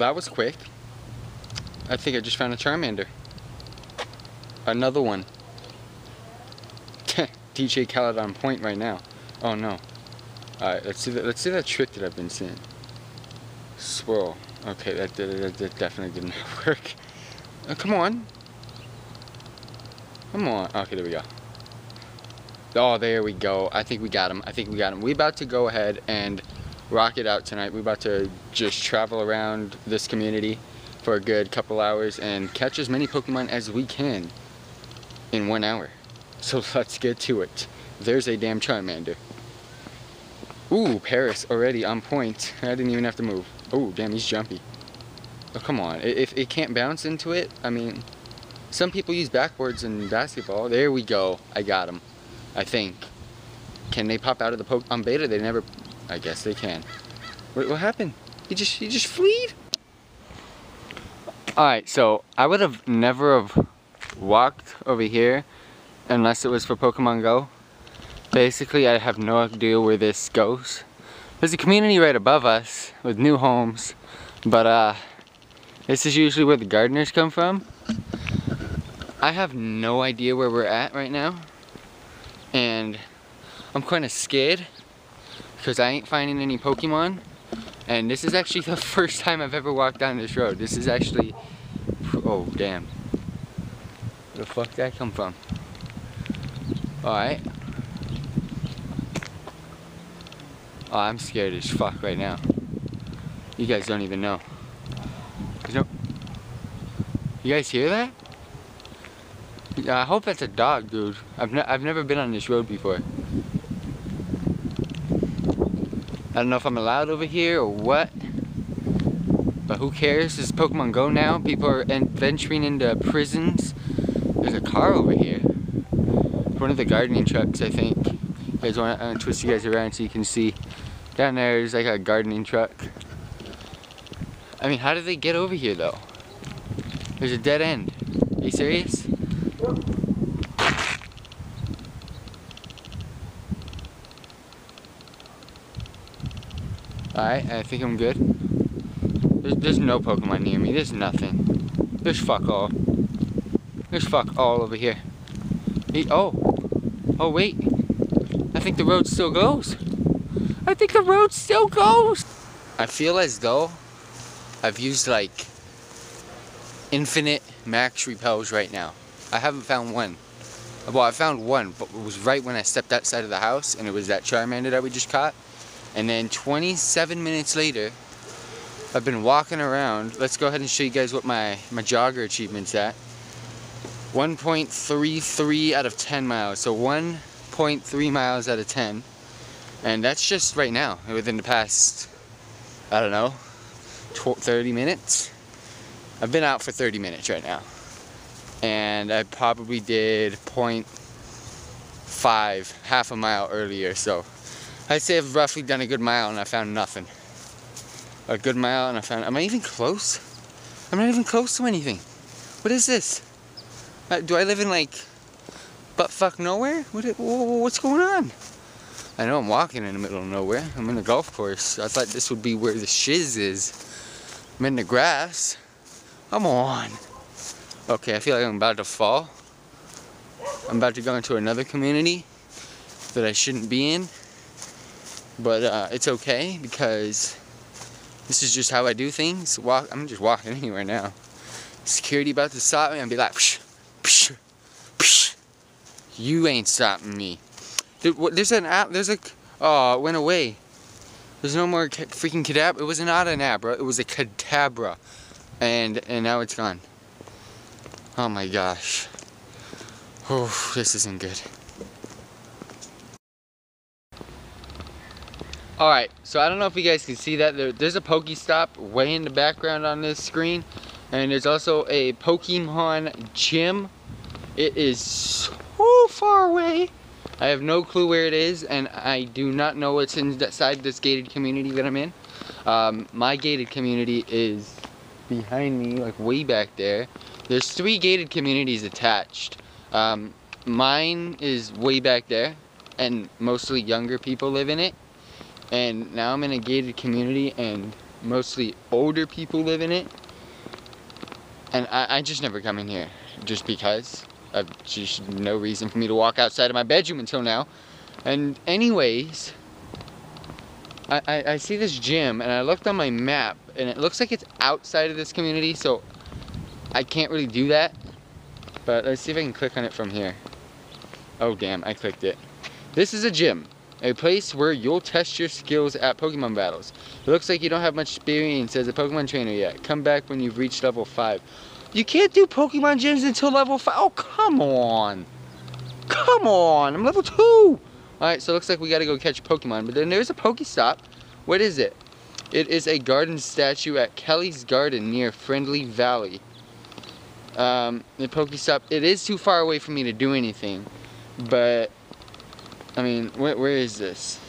that was quick. I think I just found a Charmander. Another one. DJ Khaled on point right now. Oh no. Alright, let's see that let's see that trick that I've been seeing. Swirl. Okay, that, that, that definitely didn't work. Oh, come on. Come on. Okay, there we go. Oh, there we go. I think we got him. I think we got him. We about to go ahead and rock it out tonight. We're about to just travel around this community for a good couple hours and catch as many Pokemon as we can in one hour. So let's get to it. There's a damn Charmander. Ooh, Paras already on point. I didn't even have to move. Oh, damn, he's jumpy. Oh, come on. If it can't bounce into it, I mean, some people use backboards in basketball. There we go. I got him. I think. Can they pop out of the poke on beta? They never. I guess they can. What, what happened? He just he just fleed. All right, so I would have never have walked over here unless it was for Pokemon Go. Basically, I have no idea where this goes. There's a community right above us with new homes, but uh, this is usually where the gardeners come from. I have no idea where we're at right now and I'm kind of scared because I ain't finding any Pokemon and this is actually the first time I've ever walked down this road. This is actually, oh damn. Where the fuck did that come from? Alright. Oh, I'm scared as fuck right now. You guys don't even know. You you guys hear that? I hope that's a dog, dude. I've, ne I've never been on this road before. I don't know if I'm allowed over here or what. But who cares? This is Pokemon Go now. People are venturing into prisons. There's a car over here. One of the gardening trucks, I think. You guys want to uh, twist you guys around so you can see. Down there is like a gardening truck. I mean, how did they get over here though? There's a dead end. Are you serious? Alright, I think I'm good. There's, there's no Pokemon near me. There's nothing. There's fuck all. There's fuck all over here. Hey, oh. Oh, wait. I think the road still goes. I think the road still goes. I feel as though I've used like infinite max repels right now. I haven't found one. Well, I found one, but it was right when I stepped outside of the house, and it was that Charmander that we just caught. And then 27 minutes later, I've been walking around. Let's go ahead and show you guys what my, my jogger achievement's at. 1.33 out of 10 miles. So 1.3 miles out of 10. And that's just right now, within the past, I don't know, 30 minutes. I've been out for 30 minutes right now. And I probably did 0.5, half a mile earlier. So I'd say I've roughly done a good mile and I found nothing. A good mile and I found, am I even close? I'm not even close to anything. What is this? Uh, do I live in like, butt fuck nowhere? What, what's going on? I know I'm walking in the middle of nowhere. I'm in a golf course. I thought this would be where the shiz is. I'm in the grass. Come on. Okay, I feel like I'm about to fall. I'm about to go into another community that I shouldn't be in. But uh, it's okay because this is just how I do things. Walk, I'm just walking anywhere now. Security about to stop me and be like, psh, psh, psh. you ain't stopping me. there's an app, there's a, oh, it went away. There's no more freaking Kadabra. It was not an Abra, it was a Kadabra. And, and now it's gone. Oh my gosh. Oh, this isn't good. Alright, so I don't know if you guys can see that. There, there's a Pokestop way in the background on this screen. And there's also a Pokemon gym. It is so far away. I have no clue where it is, and I do not know what's inside this gated community that I'm in. Um, my gated community is behind me, like way back there. There's three gated communities attached. Um, mine is way back there, and mostly younger people live in it and now I'm in a gated community and mostly older people live in it. And I, I just never come in here just because. I've just no reason for me to walk outside of my bedroom until now. And anyways, I, I, I see this gym and I looked on my map and it looks like it's outside of this community so I can't really do that. But let's see if I can click on it from here. Oh damn, I clicked it. This is a gym. A place where you'll test your skills at Pokemon battles. It looks like you don't have much experience as a Pokemon trainer yet. Come back when you've reached level 5. You can't do Pokemon gyms until level 5. Oh, come on. Come on. I'm level 2. Alright, so it looks like we gotta go catch Pokemon. But then there's a Pokestop. What is it? It is a garden statue at Kelly's Garden near Friendly Valley. Um, the Pokestop, it is too far away for me to do anything. But, I mean, where, where is this?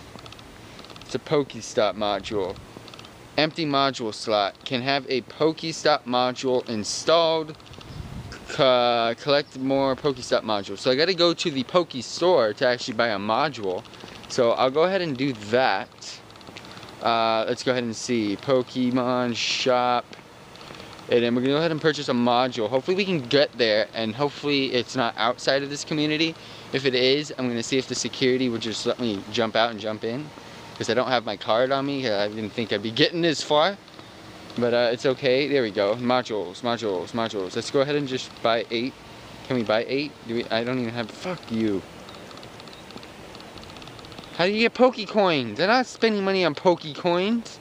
It's a Pokestop module empty module slot can have a Pokestop module installed collect more Pokestop modules. So I got to go to the Poke store to actually buy a module. So I'll go ahead and do that. Uh, let's go ahead and see Pokemon shop. And then we're gonna go ahead and purchase a module. Hopefully we can get there and hopefully it's not outside of this community. If it is, I'm gonna see if the security would just let me jump out and jump in because I don't have my card on me. I didn't think I'd be getting this far. But uh, it's okay. There we go. Modules, modules, modules. Let's go ahead and just buy eight. Can we buy eight? Do we? I don't even have. Fuck you. How do you get Poke Coins? I'm not spending money on Poke Coins.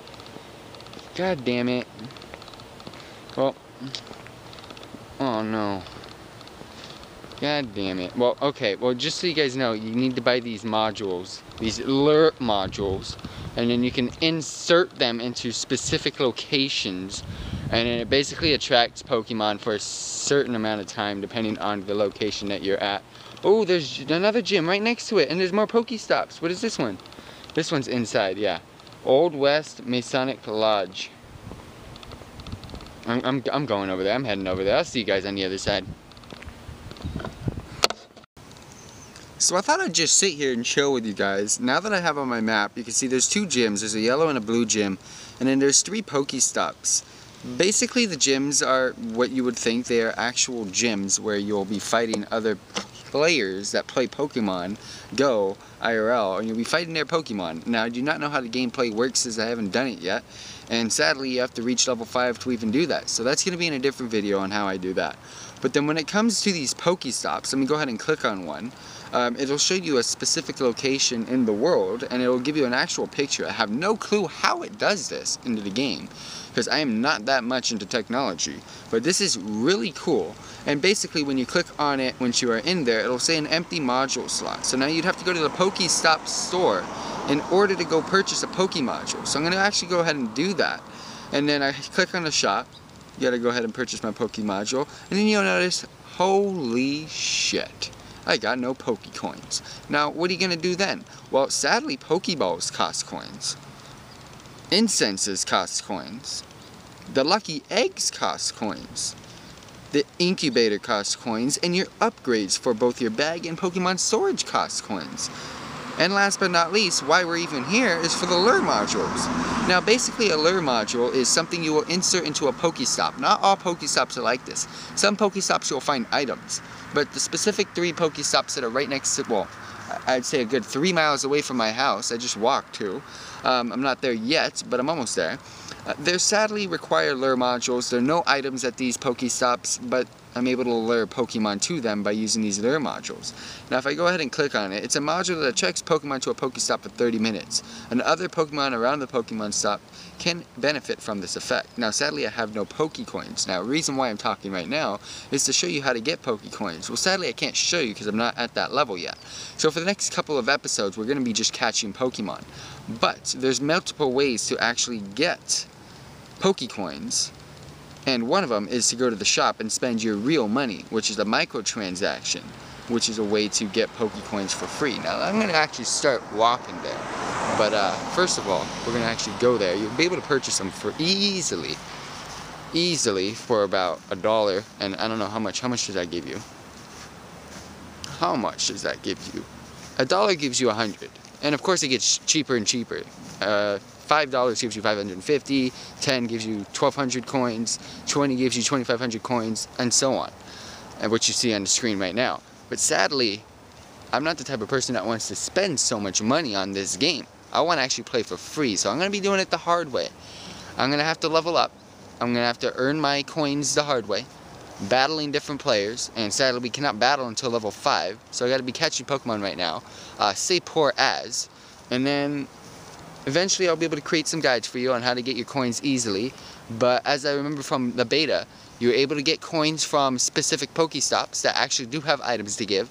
God damn it. Well. Oh no. God damn it. Well, okay. Well, just so you guys know, you need to buy these modules. These alert modules. And then you can insert them into specific locations. And then it basically attracts Pokemon for a certain amount of time, depending on the location that you're at. Oh, there's another gym right next to it. And there's more Pokestops. What is this one? This one's inside, yeah. Old West Masonic Lodge. I'm, I'm, I'm going over there. I'm heading over there. I'll see you guys on the other side. So I thought I'd just sit here and chill with you guys. Now that I have on my map, you can see there's two gyms. There's a yellow and a blue gym. And then there's three Pokestops. Basically the gyms are what you would think they are actual gyms where you'll be fighting other players that play Pokemon Go IRL and you'll be fighting their Pokemon. Now I do not know how the gameplay works as I haven't done it yet and sadly you have to reach level 5 to even do that. So that's going to be in a different video on how I do that. But then when it comes to these Pokestops, let me go ahead and click on one um, it'll show you a specific location in the world and it'll give you an actual picture. I have no clue how it does this into the game because I am not that much into technology. But this is really cool. And basically when you click on it, once you are in there, it'll say an empty module slot. So now you'd have to go to the Pokestop store in order to go purchase a Poke module. So I'm going to actually go ahead and do that. And then I click on the shop. You got to go ahead and purchase my Poke module. And then you'll notice, holy shit. I got no Poke coins. Now, what are you going to do then? Well, sadly, Pokeballs cost coins. Incenses cost coins. The lucky eggs cost coins. The incubator costs coins, and your upgrades for both your bag and Pokemon storage cost coins. And last but not least, why we're even here is for the lure modules. Now basically a lure module is something you will insert into a Pokestop. Not all Pokestops are like this. Some Pokestops you'll find items. But the specific three Pokestops that are right next to, well, I'd say a good three miles away from my house, I just walked to. Um, I'm not there yet, but I'm almost there. Uh, there sadly require lure modules. There are no items at these Pokestops, but I'm able to lure Pokemon to them by using these lure modules. Now if I go ahead and click on it, it's a module that checks Pokemon to a Pokestop for 30 minutes. And other Pokemon around the Pokemon stop can benefit from this effect. Now sadly I have no Pokecoins. Now the reason why I'm talking right now is to show you how to get Pokecoins. Well sadly I can't show you because I'm not at that level yet. So for the next couple of episodes we're going to be just catching Pokemon. But there's multiple ways to actually get Pokecoins and one of them is to go to the shop and spend your real money, which is a microtransaction, which is a way to get Pokecoins for free. Now, I'm going to actually start walking there. But uh, first of all, we're going to actually go there. You'll be able to purchase them for easily, easily for about a dollar. And I don't know how much. How much does that give you? How much does that give you? A dollar gives you a hundred. And of course it gets cheaper and cheaper. Uh, $5 gives you 550, 10 gives you 1200 coins, 20 gives you 2500 coins, and so on. And what you see on the screen right now. But sadly, I'm not the type of person that wants to spend so much money on this game. I want to actually play for free, so I'm going to be doing it the hard way. I'm going to have to level up. I'm going to have to earn my coins the hard way, battling different players, and sadly we cannot battle until level 5, so I got to be catching Pokemon right now. Uh, say poor as, and then eventually I'll be able to create some guides for you on how to get your coins easily, but as I remember from the beta, you're able to get coins from specific Pokestops that actually do have items to give,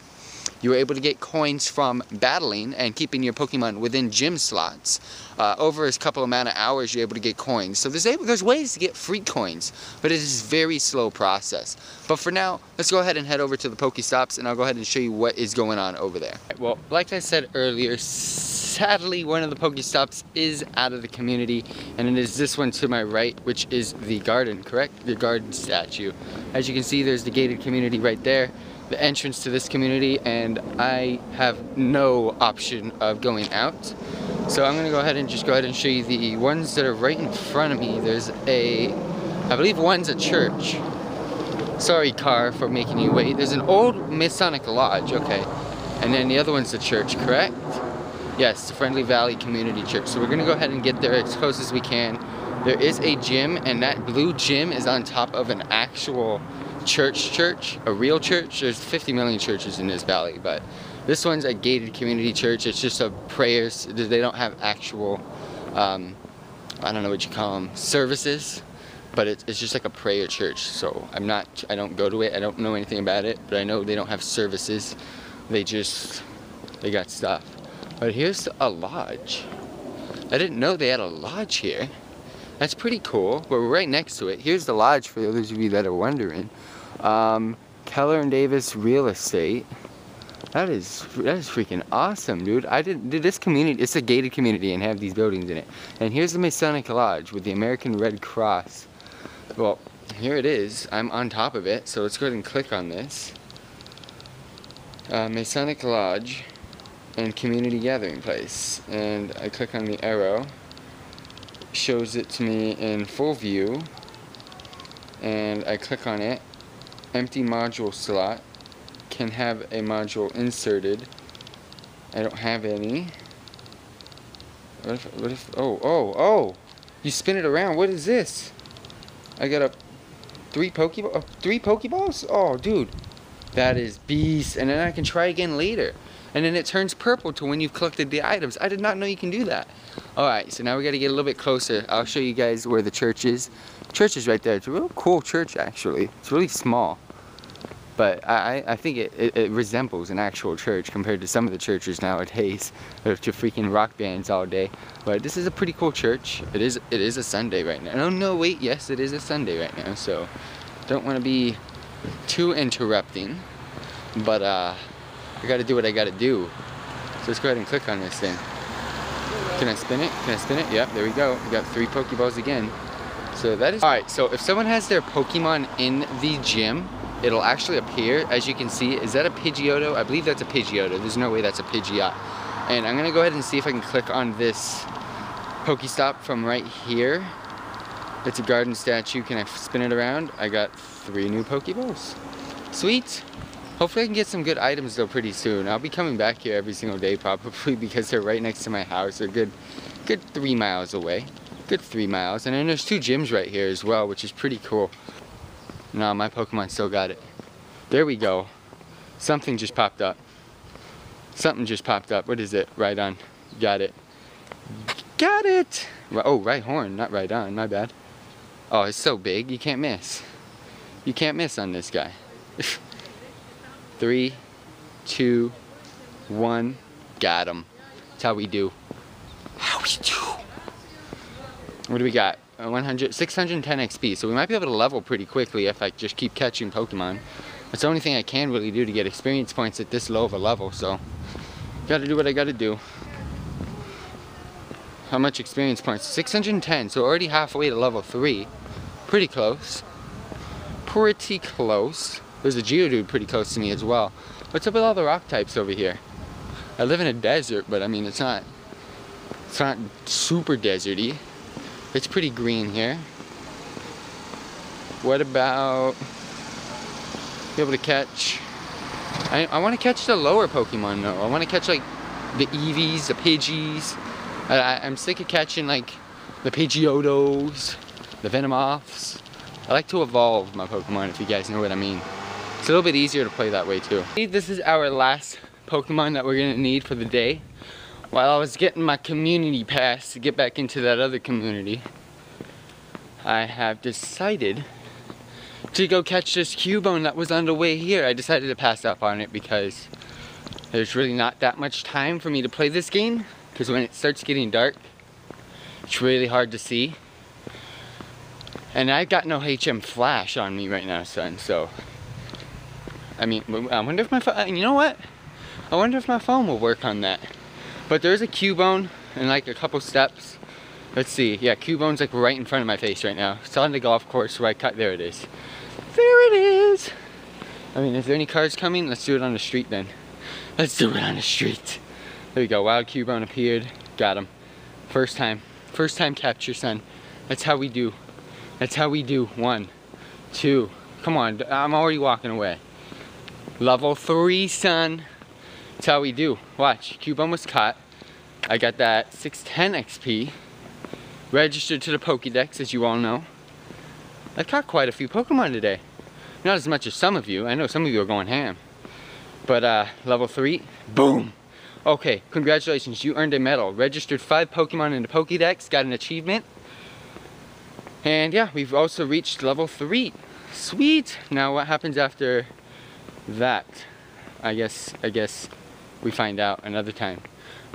you were able to get coins from battling and keeping your Pokemon within gym slots. Uh, over a couple amount of hours, you're able to get coins. So there's, able, there's ways to get free coins, but it is a very slow process. But for now, let's go ahead and head over to the Pokestops, and I'll go ahead and show you what is going on over there. Well, like I said earlier, sadly, one of the Pokestops is out of the community, and it is this one to my right, which is the garden, correct? The garden statue. As you can see, there's the gated community right there the entrance to this community and I have no option of going out. So I'm gonna go ahead and just go ahead and show you the ones that are right in front of me. There's a, I believe one's a church. Sorry car for making you wait. There's an old Masonic Lodge, okay. And then the other one's the church, correct? Yes, the Friendly Valley Community Church. So we're gonna go ahead and get there as close as we can. There is a gym and that blue gym is on top of an actual church church, a real church. There's 50 million churches in this valley, but this one's a gated community church. It's just a prayers. They don't have actual, um, I don't know what you call them, services, but it's, it's just like a prayer church. So I'm not, I don't go to it. I don't know anything about it, but I know they don't have services. They just, they got stuff. But here's a lodge. I didn't know they had a lodge here. That's pretty cool. We're right next to it. Here's the lodge for those of you that are wondering. Um, Keller and Davis Real Estate. That is that is freaking awesome, dude. I did, did this community. It's a gated community and have these buildings in it. And here's the Masonic Lodge with the American Red Cross. Well, here it is. I'm on top of it, so let's go ahead and click on this. Uh, Masonic Lodge and Community Gathering Place. And I click on the arrow. Shows it to me in full view. And I click on it empty module slot can have a module inserted. I don't have any. What if, what if, oh, oh, oh! You spin it around, what is this? I got a, three Pokeball, uh, three Pokeballs? Oh, dude. That is beast. And then I can try again later. And then it turns purple to when you've collected the items. I did not know you can do that. Alright, so now we got to get a little bit closer. I'll show you guys where the church is. Church is right there. It's a real cool church, actually. It's really small. But I, I think it, it, it resembles an actual church compared to some of the churches nowadays. To freaking rock bands all day. But this is a pretty cool church. It is it is a Sunday right now. Oh no, wait, yes, it is a Sunday right now. So don't want to be too interrupting. But uh, I got to do what I got to do. So let's go ahead and click on this thing. Can I spin it? Can I spin it? Yep, there we go. We got three Pokeballs again. So that is... Alright, so if someone has their Pokemon in the gym, it'll actually appear, as you can see. Is that a Pidgeotto? I believe that's a Pidgeotto. There's no way that's a Pidgeot. And I'm to go ahead and see if I can click on this Pokestop from right here. It's a garden statue. Can I spin it around? I got three new Pokeballs. Sweet. Hopefully I can get some good items though pretty soon. I'll be coming back here every single day probably because they're right next to my house. They're good, good three miles away. Good three miles. And then there's two gyms right here as well, which is pretty cool. No, my Pokemon still got it. There we go. Something just popped up. Something just popped up. What is it? Right on. Got it. Got it! Oh, Rhyhorn, not right on. My bad. Oh, it's so big, you can't miss. You can't miss on this guy. Three, two, one. Got him. That's how we do. How we do. What do we got? Uh, 100, 610 XP. So we might be able to level pretty quickly if I just keep catching Pokemon. That's the only thing I can really do to get experience points at this low of a level. So gotta do what I gotta do. How much experience points? 610. So already halfway to level 3. Pretty close. Pretty close. There's a Geodude pretty close to me as well. What's up with all the rock types over here? I live in a desert, but I mean, it's not It's not super deserty. It's pretty green here. What about be able to catch? I, I want to catch the lower Pokemon though. I want to catch like the Eevees, the Pidgeys. I, I'm sick of catching like the Pidgeottos, the Venomoths. I like to evolve my Pokemon if you guys know what I mean. It's a little bit easier to play that way too. This is our last Pokemon that we're gonna need for the day. While I was getting my community pass to get back into that other community, I have decided to go catch this Cubone that was on the way here. I decided to pass up on it because there's really not that much time for me to play this game because when it starts getting dark, it's really hard to see. And I've got no HM flash on me right now, son, so. I mean, I wonder if my phone, you know what? I wonder if my phone will work on that. But there's a Cubone in like a couple steps. Let's see, yeah, Cubone's like right in front of my face right now. It's on the golf course where I cut, there it is. There it is! I mean, is there any cars coming? Let's do it on the street then. Let's do it on the street. There we go, wild Cubone appeared. Got him. First time. First time capture, son. That's how we do. That's how we do. One, two. Come on, I'm already walking away. Level three, son. That's how we do. Watch, Cubone was caught. I got that 610 XP. Registered to the Pokedex, as you all know. I caught quite a few Pokemon today. Not as much as some of you. I know some of you are going ham. But uh, level three, boom. Okay, congratulations, you earned a medal. Registered five Pokemon in the Pokedex, got an achievement. And yeah, we've also reached level three. Sweet. Now what happens after that? I guess, I guess we find out another time.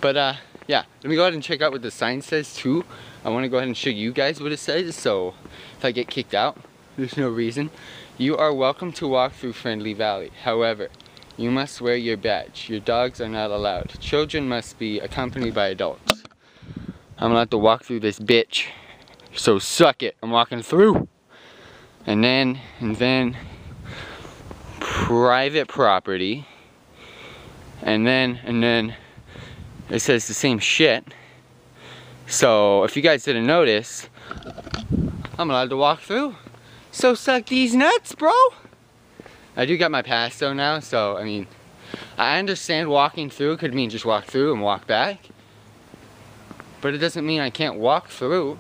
But uh, yeah, let me go ahead and check out what the sign says too. I want to go ahead and show you guys what it says. So if I get kicked out, there's no reason. You are welcome to walk through Friendly Valley. However, you must wear your badge. Your dogs are not allowed. Children must be accompanied by adults. I'm allowed to walk through this bitch. So suck it. I'm walking through. And then, and then, private property. And then, and then, it says the same shit. So, if you guys didn't notice, I'm allowed to walk through. So suck these nuts, bro. I do got my pass though now, so I mean, I understand walking through could mean just walk through and walk back. But it doesn't mean I can't walk through.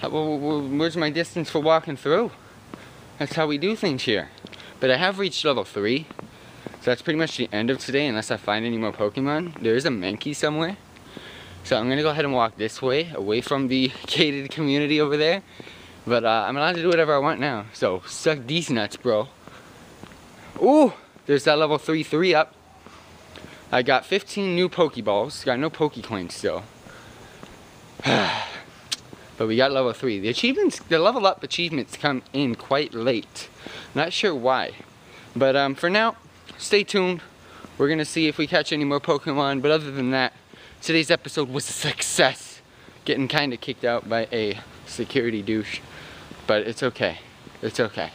Where's my distance for walking through? That's how we do things here. But I have reached level 3. So that's pretty much the end of today unless I find any more Pokemon. There is a Mankey somewhere. So I'm to go ahead and walk this way, away from the gated community over there. But uh, I'm allowed to do whatever I want now. So suck these nuts, bro. Ooh, there's that level 3 3 up. I got 15 new Pokeballs. Got no Pokecoins still. but we got level 3. The achievements, the level up achievements come in quite late. Not sure why. But um, for now, stay tuned. We're to see if we catch any more Pokemon. But other than that, today's episode was a success. Getting kind of kicked out by a security douche. But it's okay. It's okay.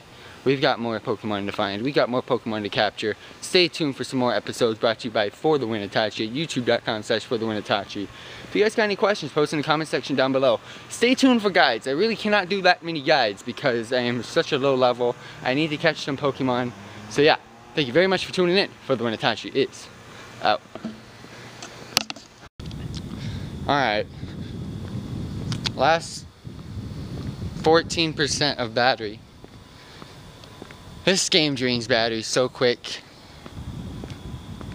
We've got more Pokemon to find. We got more Pokemon to capture. Stay tuned for some more episodes brought to you by For the Win Itachi at youtube.com slash For the Win Itachi. If you guys got any questions, post in the comment section down below. Stay tuned for guides. I really cannot do that many guides because I am such a low level. I need to catch some Pokemon. So yeah, thank you very much for tuning in. For the Win Itachi is out. Alright. Last 14% of battery. This game drains battery so quick.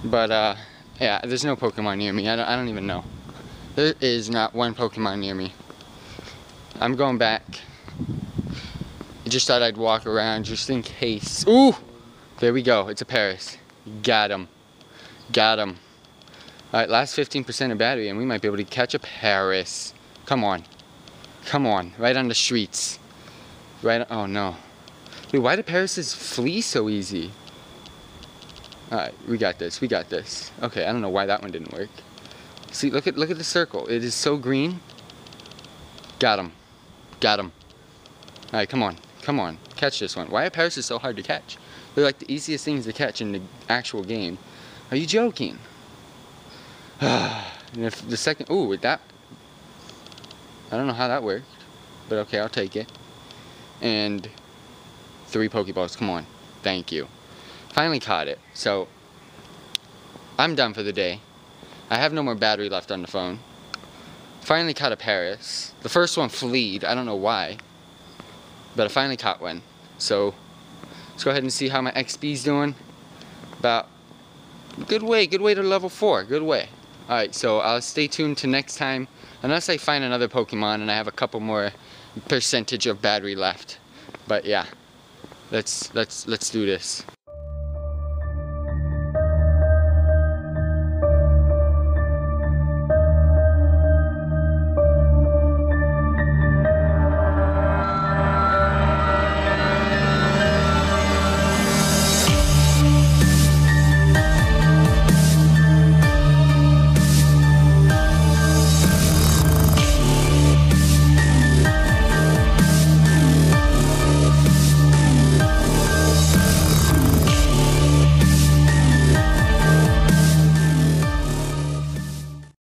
But, uh, yeah, there's no Pokemon near me. I don't, I don't even know. There is not one Pokemon near me. I'm going back. I just thought I'd walk around just in case. Ooh! There we go. It's a Paras. Got him. Got him. Alright, last 15% of battery and we might be able to catch a Paras. Come on. Come on. Right on the streets. Right. Oh, no. Wait, why did Paras's flee so easy? Alright, we got this, we got this. Okay, I don't know why that one didn't work. See, look at look at the circle. It is so green. Got him. Got him. Alright, come on. Come on. Catch this one. Why are Paras so hard to catch? They're like the easiest things to catch in the actual game. Are you joking? and if the second... Ooh, with that I don't know how that worked, but okay, I'll take it. And three Pokeballs, come on. Thank you. Finally caught it. So, I'm done for the day. I have no more battery left on the phone. Finally caught a Paras. The first one fleed. I don't know why. But I finally caught one. So, let's go ahead and see how my XP's doing. About good way, good way to level 4. Good way. Alright, so I'll stay tuned to next time. Unless I find another Pokemon and I have a couple more percentage of battery left. But yeah. Let's let's let's do this.